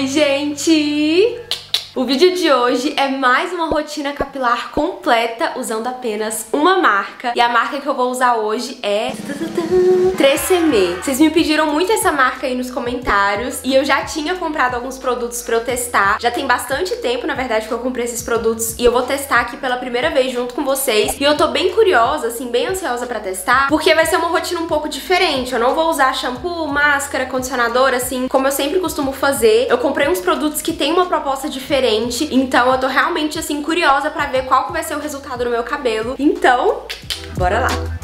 Oi, gente! O vídeo de hoje é mais uma rotina capilar completa usando apenas uma marca. E a marca que eu vou usar hoje é... 3CM. Vocês me pediram muito essa marca aí nos comentários e eu já tinha comprado alguns produtos pra eu testar. Já tem bastante tempo, na verdade, que eu comprei esses produtos e eu vou testar aqui pela primeira vez junto com vocês. E eu tô bem curiosa, assim, bem ansiosa pra testar, porque vai ser uma rotina um pouco diferente. Eu não vou usar shampoo, máscara, condicionador, assim, como eu sempre costumo fazer. Eu comprei uns produtos que tem uma proposta diferente diferente. Então eu tô realmente, assim, curiosa pra ver qual vai ser o resultado no meu cabelo. Então, bora lá!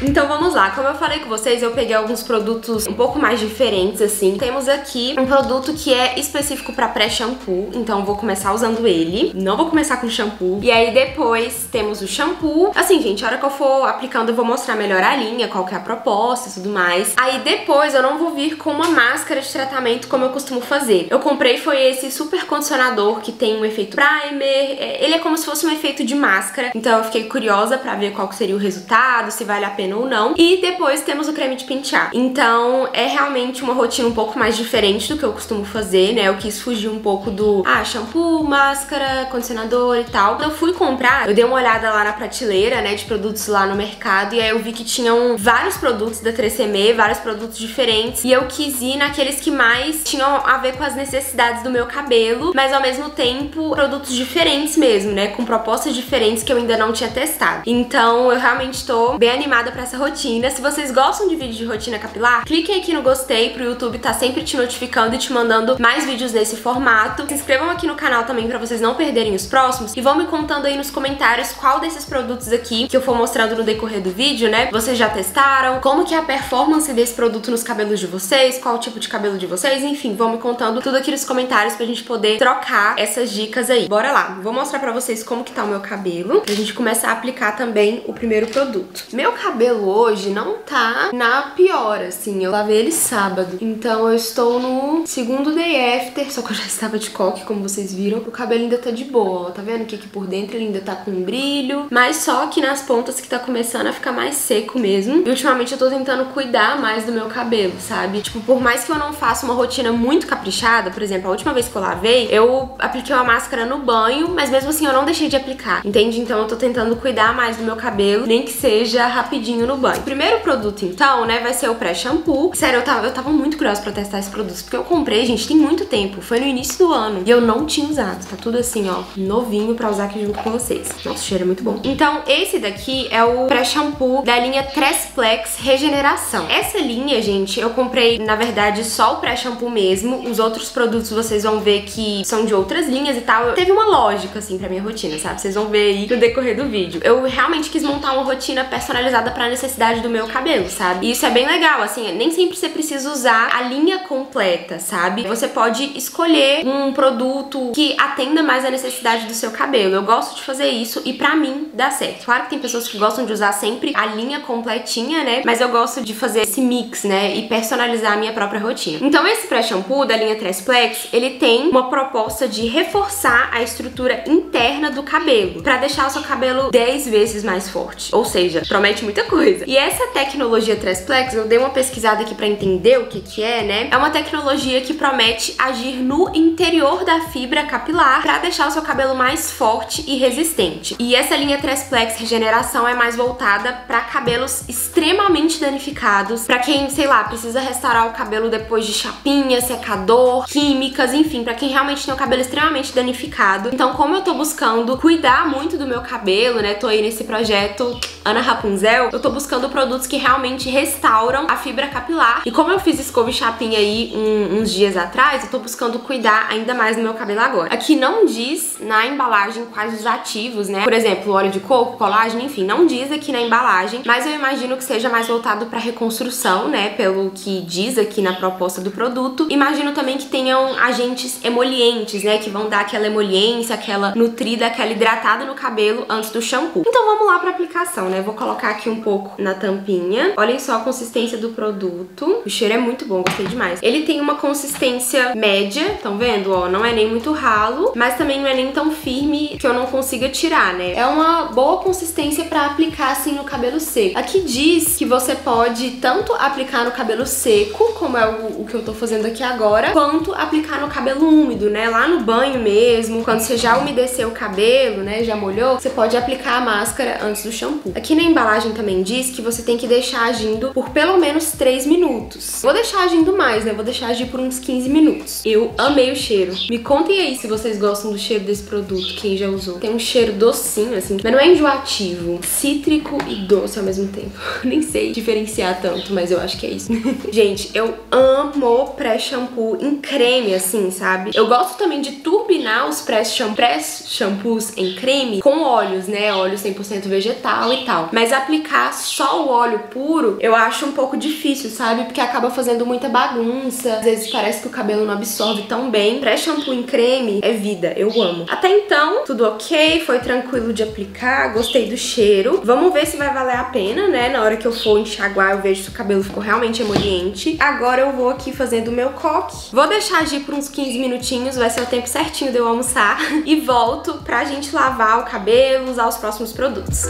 Então vamos lá, como eu falei com vocês, eu peguei alguns produtos um pouco mais diferentes, assim. Temos aqui um produto que é específico pra pré-shampoo, então vou começar usando ele. Não vou começar com shampoo. E aí depois temos o shampoo. Assim, gente, a hora que eu for aplicando eu vou mostrar melhor a linha, qual que é a proposta e tudo mais. Aí depois eu não vou vir com uma máscara de tratamento como eu costumo fazer. Eu comprei foi esse super condicionador que tem um efeito primer, é, ele é como se fosse um efeito de máscara. Então eu fiquei curiosa pra ver qual que seria o resultado, se vale a pena ou não. E depois temos o creme de pentear. Então é realmente uma rotina um pouco mais diferente do que eu costumo fazer, né? Eu quis fugir um pouco do, ah, shampoo, máscara, condicionador e tal. Quando eu fui comprar, eu dei uma olhada lá na prateleira, né, de produtos lá no mercado e aí eu vi que tinham vários produtos da 3CM, vários produtos diferentes e eu quis ir naqueles que mais tinham a ver com as necessidades do meu cabelo, mas ao mesmo tempo produtos diferentes mesmo, né, com propostas diferentes que eu ainda não tinha testado. Então eu realmente tô bem animada pra essa rotina. Se vocês gostam de vídeo de rotina capilar, cliquem aqui no gostei pro YouTube tá sempre te notificando e te mandando mais vídeos nesse formato. Se inscrevam aqui no canal também pra vocês não perderem os próximos e vão me contando aí nos comentários qual desses produtos aqui que eu for mostrando no decorrer do vídeo, né? Vocês já testaram, como que é a performance desse produto nos cabelos de vocês, qual o tipo de cabelo de vocês, enfim, vão me contando tudo aqui nos comentários pra gente poder trocar essas dicas aí. Bora lá, vou mostrar pra vocês como que tá o meu cabelo, pra gente começar a aplicar também o primeiro produto. Meu cabelo hoje não tá na pior, assim. Eu lavei ele sábado. Então eu estou no segundo day after, só que eu já estava de coque, como vocês viram. O cabelo ainda tá de boa, ó. Tá vendo que aqui por dentro ele ainda tá com brilho. Mas só que nas pontas que tá começando a ficar mais seco mesmo. E ultimamente eu tô tentando cuidar mais do meu cabelo, sabe? Tipo, por mais que eu não faça uma rotina muito caprichada, por exemplo, a última vez que eu lavei, eu apliquei uma máscara no banho, mas mesmo assim eu não deixei de aplicar, entende? Então eu tô tentando cuidar mais do meu cabelo, nem que seja rapidinho no banho. O primeiro produto, então, né, vai ser o pré-shampoo. Sério, eu tava, eu tava muito curiosa pra testar esse produto, porque eu comprei, gente, tem muito tempo. Foi no início do ano e eu não tinha usado. Tá tudo assim, ó, novinho pra usar aqui junto com vocês. Nossa, o cheiro é muito bom. Então, esse daqui é o pré-shampoo da linha Tresplex Regeneração. Essa linha, gente, eu comprei, na verdade, só o pré-shampoo mesmo. Os outros produtos vocês vão ver que são de outras linhas e tal. Teve uma lógica, assim, pra minha rotina, sabe? Vocês vão ver aí no decorrer do vídeo. Eu realmente quis montar uma rotina personalizada pra necessidade do meu cabelo, sabe? E isso é bem legal, assim, nem sempre você precisa usar a linha completa, sabe? Você pode escolher um produto que atenda mais a necessidade do seu cabelo. Eu gosto de fazer isso e pra mim dá certo. Claro que tem pessoas que gostam de usar sempre a linha completinha, né? Mas eu gosto de fazer esse mix, né? E personalizar a minha própria rotina. Então esse pré-shampoo da linha Tresplex, ele tem uma proposta de reforçar a estrutura interna do cabelo, pra deixar o seu cabelo 10 vezes mais forte. Ou seja, promete muita coisa. E essa tecnologia Tresplex, eu dei uma pesquisada aqui para entender o que que é, né? É uma tecnologia que promete agir no interior da fibra capilar para deixar o seu cabelo mais forte e resistente. E essa linha Tresplex Regeneração é mais voltada para cabelos extremamente danificados, para quem, sei lá, precisa restaurar o cabelo depois de chapinha, secador, químicas, enfim, para quem realmente tem o cabelo extremamente danificado. Então, como eu tô buscando cuidar muito do meu cabelo, né? Tô aí nesse projeto Ana Rapunzel, eu tô buscando produtos que realmente restauram a fibra capilar. E como eu fiz escova e chapinha aí um, uns dias atrás, eu tô buscando cuidar ainda mais do meu cabelo agora. Aqui não diz na embalagem quais os ativos, né? Por exemplo, óleo de coco, colágeno, enfim, não diz aqui na embalagem, mas eu imagino que seja mais voltado para reconstrução, né? Pelo que diz aqui na proposta do produto. Imagino também que tenham agentes emolientes, né? Que vão dar aquela emoliência, aquela nutrida, aquela hidratada no cabelo antes do shampoo. Então vamos lá para aplicação, né? Vou colocar aqui um pouco na tampinha. Olhem só a consistência do produto. O cheiro é muito bom, gostei demais. Ele tem uma consistência média, estão vendo? Ó, não é nem muito ralo, mas também não é nem tão firme que eu não consiga tirar, né? É uma boa consistência pra aplicar assim no cabelo seco. Aqui diz que você pode tanto aplicar no cabelo seco, como é o, o que eu tô fazendo aqui agora, quanto aplicar no cabelo úmido, né? Lá no banho mesmo, quando você já umedeceu o cabelo, né, já molhou, você pode aplicar a máscara antes do shampoo. Aqui na embalagem também diz que você tem que deixar agindo por pelo menos 3 minutos. Vou deixar agindo mais, né? Vou deixar agir por uns 15 minutos. Eu amei o cheiro. Me contem aí se vocês gostam do cheiro desse produto, quem já usou. Tem um cheiro docinho, assim, mas não é enjoativo. Cítrico e doce ao mesmo tempo. Nem sei diferenciar tanto, mas eu acho que é isso. Gente, eu amo pré-shampoo em creme, assim, sabe? Eu gosto também de turbinar os pré-shampoos em creme com óleos, né? Óleo 100% vegetal e tal. Mas aplicar só o óleo puro, eu acho um pouco difícil, sabe? Porque acaba fazendo muita bagunça. Às vezes parece que o cabelo não absorve tão bem. Pré-shampoo em creme é vida, eu amo. Até então, tudo ok, foi tranquilo de aplicar, gostei do cheiro. Vamos ver se vai valer a pena, né? Na hora que eu for enxaguar, eu vejo se o cabelo ficou realmente emoliente. Agora eu vou aqui fazendo o meu coque. Vou deixar agir por uns 15 minutinhos, vai ser o tempo certinho de eu almoçar. E volto pra gente lavar o cabelo, usar os próximos produtos.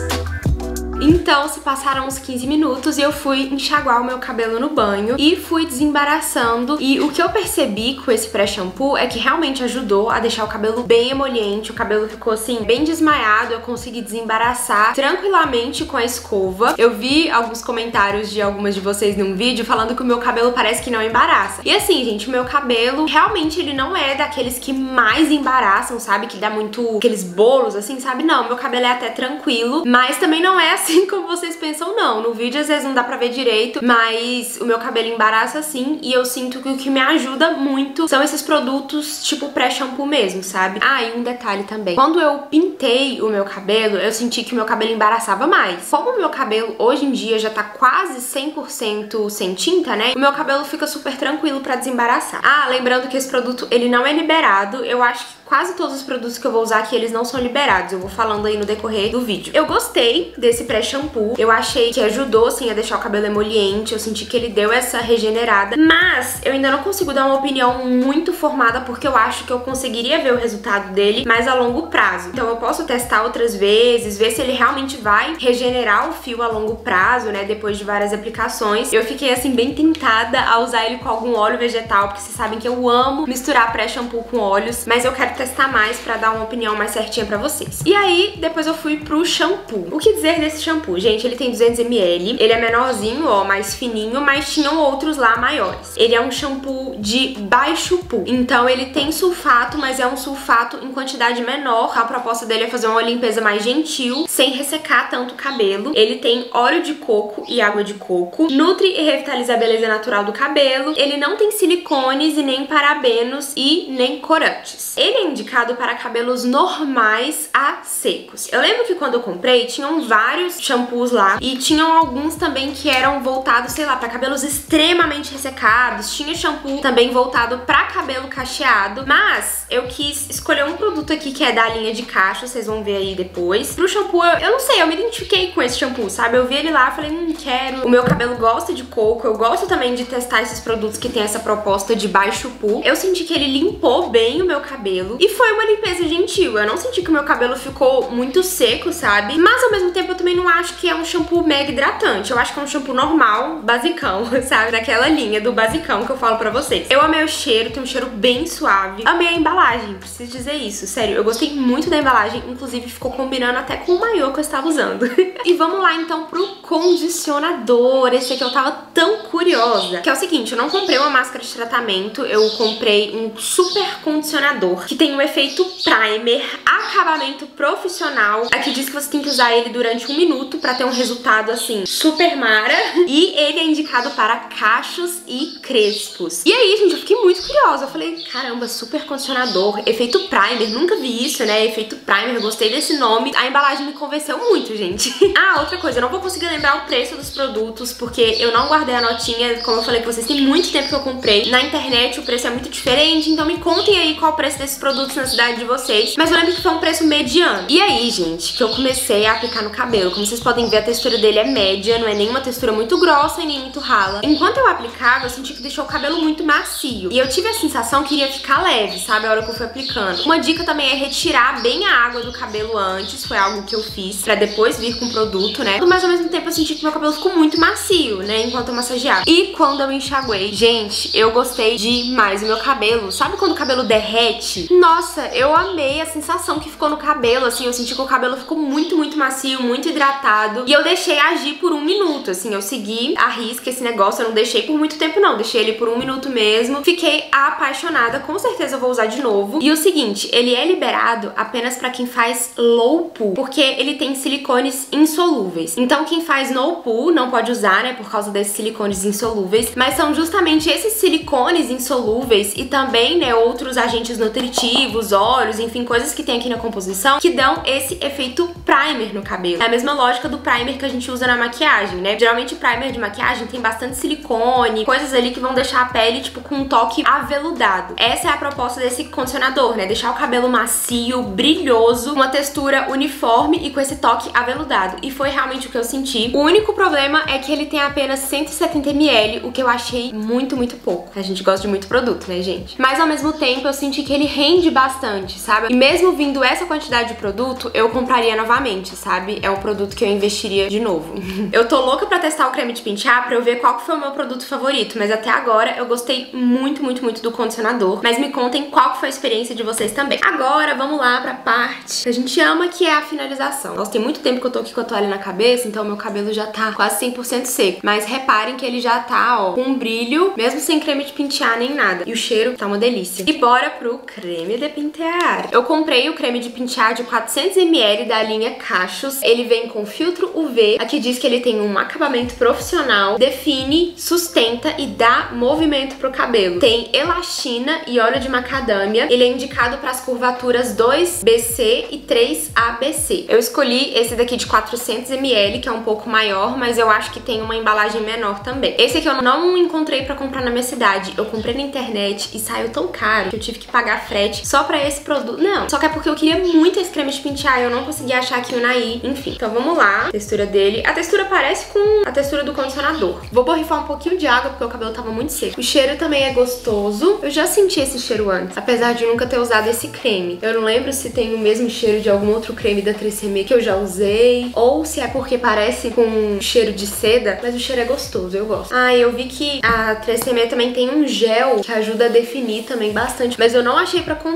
Então, se passaram uns 15 minutos e eu fui enxaguar o meu cabelo no banho e fui desembaraçando. E o que eu percebi com esse pré-shampoo é que realmente ajudou a deixar o cabelo bem emoliente, o cabelo ficou assim, bem desmaiado, eu consegui desembaraçar tranquilamente com a escova. Eu vi alguns comentários de algumas de vocês num vídeo falando que o meu cabelo parece que não embaraça. E assim, gente, o meu cabelo realmente ele não é daqueles que mais embaraçam, sabe? Que dá muito aqueles bolos assim, sabe? Não, meu cabelo é até tranquilo, mas também não é assim assim como vocês pensam, não. No vídeo às vezes não dá pra ver direito, mas o meu cabelo embaraça assim e eu sinto que o que me ajuda muito são esses produtos tipo pré-shampoo mesmo, sabe? Ah, e um detalhe também. Quando eu pintei o meu cabelo, eu senti que o meu cabelo embaraçava mais. Como o meu cabelo hoje em dia já tá quase 100% sem tinta, né? O meu cabelo fica super tranquilo pra desembaraçar. Ah, lembrando que esse produto, ele não é liberado. Eu acho que quase todos os produtos que eu vou usar aqui, eles não são liberados. Eu vou falando aí no decorrer do vídeo. Eu gostei desse pré-shampoo. Eu achei que ajudou, assim, a deixar o cabelo emoliente. Eu senti que ele deu essa regenerada. Mas eu ainda não consigo dar uma opinião muito formada porque eu acho que eu conseguiria ver o resultado dele mais a longo prazo. Então eu posso testar outras vezes, ver se ele realmente vai regenerar o fio a longo prazo, né, depois de várias aplicações. Eu fiquei, assim, bem tentada a usar ele com algum óleo vegetal, porque vocês sabem que eu amo misturar pré-shampoo com óleos, mas eu quero testar mais pra dar uma opinião mais certinha pra vocês. E aí, depois eu fui pro shampoo. O que dizer desse shampoo? Gente, ele tem 200ml, ele é menorzinho, ó, mais fininho, mas tinham outros lá maiores. Ele é um shampoo de baixo pool, então ele tem sulfato, mas é um sulfato em quantidade menor. A proposta dele é fazer uma limpeza mais gentil, sem ressecar tanto o cabelo. Ele tem óleo de coco e água de coco, nutre e revitaliza a beleza natural do cabelo. Ele não tem silicones e nem parabenos e nem corantes. Ele indicado para cabelos normais a secos. Eu lembro que quando eu comprei, tinham vários shampoos lá e tinham alguns também que eram voltados, sei lá, para cabelos extremamente ressecados. Tinha shampoo também voltado para cabelo cacheado, mas eu quis escolher um produto aqui que é da linha de caixa, vocês vão ver aí depois. Pro shampoo, eu, eu não sei, eu me identifiquei com esse shampoo, sabe? Eu vi ele lá, falei, hum, quero. O meu cabelo gosta de coco, eu gosto também de testar esses produtos que tem essa proposta de baixo pool. Eu senti que ele limpou bem o meu cabelo e foi uma limpeza gentil. Eu não senti que o meu cabelo ficou muito seco, sabe? Mas ao mesmo tempo eu também não acho que é um shampoo mega hidratante. Eu acho que é um shampoo normal, basicão, sabe? Daquela linha do basicão que eu falo pra vocês. Eu amei o cheiro, tem um cheiro bem suave. Amei a embalagem, preciso dizer isso. Sério, eu gostei muito da embalagem. Inclusive ficou combinando até com o maiô que eu estava usando. e vamos lá então pro condicionador. Esse aqui eu tava tão curiosa. Que é o seguinte, eu não comprei uma máscara de tratamento. Eu comprei um super condicionador que tem tem um efeito primer, acabamento profissional. Aqui diz que você tem que usar ele durante um minuto pra ter um resultado assim super mara. E ele é indicado para cachos e crespos. E aí, gente, eu fiquei muito curiosa. Eu falei, caramba, super condicionador, efeito primer, nunca vi isso, né? Efeito primer, gostei desse nome. A embalagem me convenceu muito, gente. ah, outra coisa, eu não vou conseguir lembrar o preço dos produtos porque eu não guardei a notinha. Como eu falei com vocês, tem muito tempo que eu comprei. Na internet o preço é muito diferente, então me contem aí qual o preço desses produtos produtos na cidade de vocês, mas eu lembro que foi um preço mediano. E aí, gente, que eu comecei a aplicar no cabelo. Como vocês podem ver, a textura dele é média, não é nenhuma textura muito grossa e nem muito rala. Enquanto eu aplicava, eu senti que deixou o cabelo muito macio. E eu tive a sensação que iria ficar leve, sabe, a hora que eu fui aplicando. Uma dica também é retirar bem a água do cabelo antes, foi algo que eu fiz, pra depois vir com o produto, né? Mas ao mesmo tempo eu senti que meu cabelo ficou muito macio, né, enquanto eu massageava. E quando eu enxaguei, gente, eu gostei demais. O meu cabelo, sabe quando o cabelo derrete? Nossa, eu amei a sensação que ficou no cabelo, assim, eu senti que o cabelo ficou muito, muito macio, muito hidratado. E eu deixei agir por um minuto, assim, eu segui a risca esse negócio, eu não deixei por muito tempo não, deixei ele por um minuto mesmo. Fiquei apaixonada, com certeza eu vou usar de novo. E o seguinte, ele é liberado apenas pra quem faz low pool, porque ele tem silicones insolúveis. Então quem faz no pool não pode usar, né, por causa desses silicones insolúveis, mas são justamente esses silicones insolúveis e também, né, outros agentes nutritivos, óleos, enfim, coisas que tem aqui na composição que dão esse efeito primer no cabelo. É a mesma lógica do primer que a gente usa na maquiagem, né? Geralmente primer de maquiagem tem bastante silicone, coisas ali que vão deixar a pele, tipo, com um toque aveludado. Essa é a proposta desse condicionador, né? Deixar o cabelo macio, brilhoso, uma textura uniforme e com esse toque aveludado. E foi realmente o que eu senti. O único problema é que ele tem apenas 170ml, o que eu achei muito, muito pouco. A gente gosta de muito produto, né, gente? Mas ao mesmo tempo eu senti que ele rende bastante, sabe? E mesmo vindo essa quantidade de produto, eu compraria novamente, sabe? É um produto que eu investiria de novo. eu tô louca pra testar o creme de pentear pra eu ver qual foi o meu produto favorito, mas até agora eu gostei muito, muito, muito do condicionador. Mas me contem qual foi a experiência de vocês também. Agora vamos lá pra parte que a gente ama, que é a finalização. Nossa, tem muito tempo que eu tô aqui com a toalha na cabeça, então meu cabelo já tá quase 100% seco. Mas reparem que ele já tá, ó, com um brilho, mesmo sem creme de pentear nem nada. E o cheiro tá uma delícia. E bora pro creme de pentear. Eu comprei o creme de pentear de 400ml da linha Cachos. Ele vem com filtro UV. Aqui diz que ele tem um acabamento profissional, define, sustenta e dá movimento pro cabelo. Tem elastina e óleo de macadâmia. Ele é indicado para as curvaturas 2BC e 3ABC. Eu escolhi esse daqui de 400ml, que é um pouco maior, mas eu acho que tem uma embalagem menor também. Esse aqui eu não encontrei para comprar na minha cidade. Eu comprei na internet e saiu tão caro que eu tive que pagar frete só pra esse produto. Não, só que é porque eu queria muito esse creme de pentear e eu não consegui achar aqui o Naí. Enfim, então vamos lá. Textura dele. A textura parece com a textura do condicionador. Vou borrifar um pouquinho de água porque o cabelo tava muito seco. O cheiro também é gostoso. Eu já senti esse cheiro antes, apesar de nunca ter usado esse creme. Eu não lembro se tem o mesmo cheiro de algum outro creme da 3CM que eu já usei, ou se é porque parece com cheiro de seda, mas o cheiro é gostoso, eu gosto. Ah, eu vi que a 3CM também tem um gel que ajuda a definir também bastante, mas eu não achei pra comprar.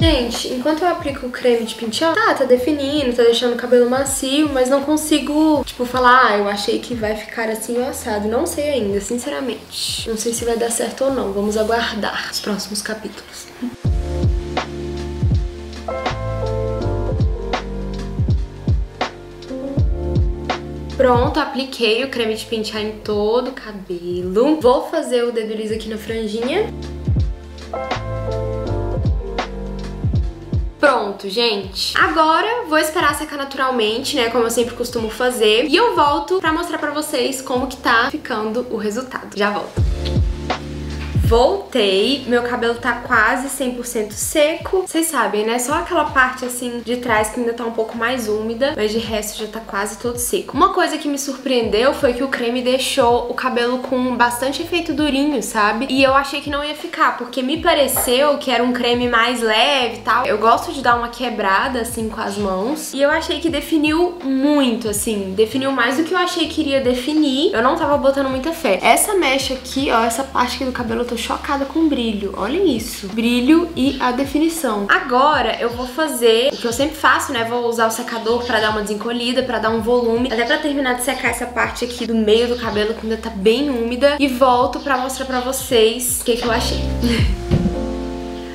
Gente, enquanto eu aplico o creme de pentear, tá, tá definindo, tá deixando o cabelo macio, mas não consigo, tipo, falar, ah, eu achei que vai ficar assim assado. Não sei ainda, sinceramente. Não sei se vai dar certo ou não. Vamos aguardar os próximos capítulos. Pronto, apliquei o creme de pentear em todo o cabelo. Vou fazer o dedo liso aqui na franjinha. Pronto, gente. Agora vou esperar secar naturalmente, né, como eu sempre costumo fazer. E eu volto pra mostrar pra vocês como que tá ficando o resultado. Já volto. Voltei, meu cabelo tá quase 100% seco. Vocês sabem, né? Só aquela parte assim de trás que ainda tá um pouco mais úmida, mas de resto já tá quase todo seco. Uma coisa que me surpreendeu foi que o creme deixou o cabelo com bastante efeito durinho, sabe? E eu achei que não ia ficar, porque me pareceu que era um creme mais leve e tal. Eu gosto de dar uma quebrada assim com as mãos. E eu achei que definiu muito, assim. Definiu mais do que eu achei que iria definir. Eu não tava botando muita fé. Essa mecha aqui, ó, essa parte aqui do cabelo eu tô chocada com o brilho. Olhem isso. Brilho e a definição. Agora eu vou fazer o que eu sempre faço, né? Vou usar o secador pra dar uma desencolhida, pra dar um volume. Até pra terminar de secar essa parte aqui do meio do cabelo que ainda tá bem úmida. E volto pra mostrar pra vocês o que, que eu achei.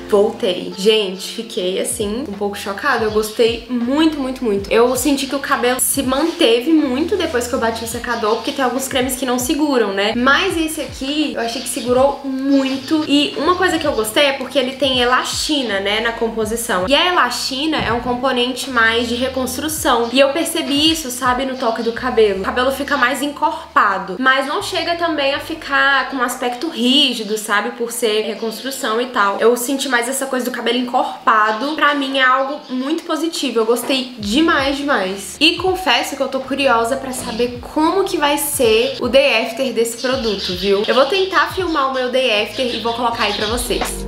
voltei. Gente, fiquei assim, um pouco chocada. Eu gostei muito, muito, muito. Eu senti que o cabelo se manteve muito depois que eu bati o secador, porque tem alguns cremes que não seguram, né? Mas esse aqui, eu achei que segurou muito. E uma coisa que eu gostei é porque ele tem elastina, né, na composição. E a elastina é um componente mais de reconstrução. E eu percebi isso, sabe, no toque do cabelo. O cabelo fica mais encorpado, mas não chega também a ficar com um aspecto rígido, sabe, por ser reconstrução e tal. Eu senti mais essa coisa do cabelo encorpado. Pra mim é algo muito positivo. Eu gostei demais, demais. E confesso que eu tô curiosa pra saber como que vai ser o day after desse produto, viu? Eu vou tentar filmar o meu day after e vou colocar aí pra vocês.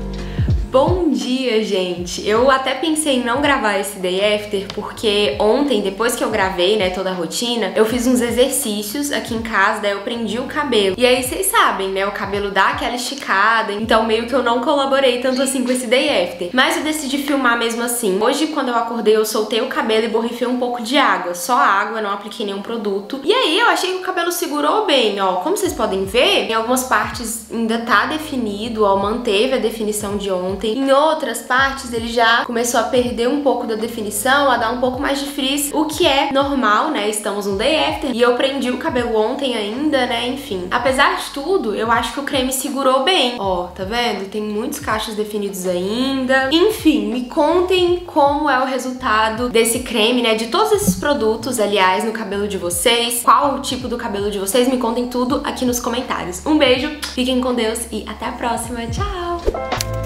Bom dia, gente! Eu até pensei em não gravar esse day after porque ontem, depois que eu gravei, né, toda a rotina, eu fiz uns exercícios aqui em casa, daí eu prendi o cabelo. E aí vocês sabem, né, o cabelo dá aquela esticada, então meio que eu não colaborei tanto assim com esse day after. Mas eu decidi filmar mesmo assim. Hoje, quando eu acordei, eu soltei o cabelo e borrifei um pouco de água, só água, não apliquei nenhum produto. E aí eu achei que o cabelo segurou bem, ó. Como vocês podem ver, em algumas partes ainda tá definido, ó, manteve a definição de ontem. Em outras partes ele já começou a perder um pouco da definição, a dar um pouco mais de frizz, o que é normal, né? Estamos no day after e eu prendi o cabelo ontem ainda, né? Enfim. Apesar de tudo, eu acho que o creme segurou bem. Ó, tá vendo? Tem muitos cachos definidos ainda. Enfim, me contem como é o resultado desse creme, né? De todos esses produtos, aliás, no cabelo de vocês. Qual o tipo do cabelo de vocês? Me contem tudo aqui nos comentários. Um beijo, fiquem com Deus e até a próxima. Tchau!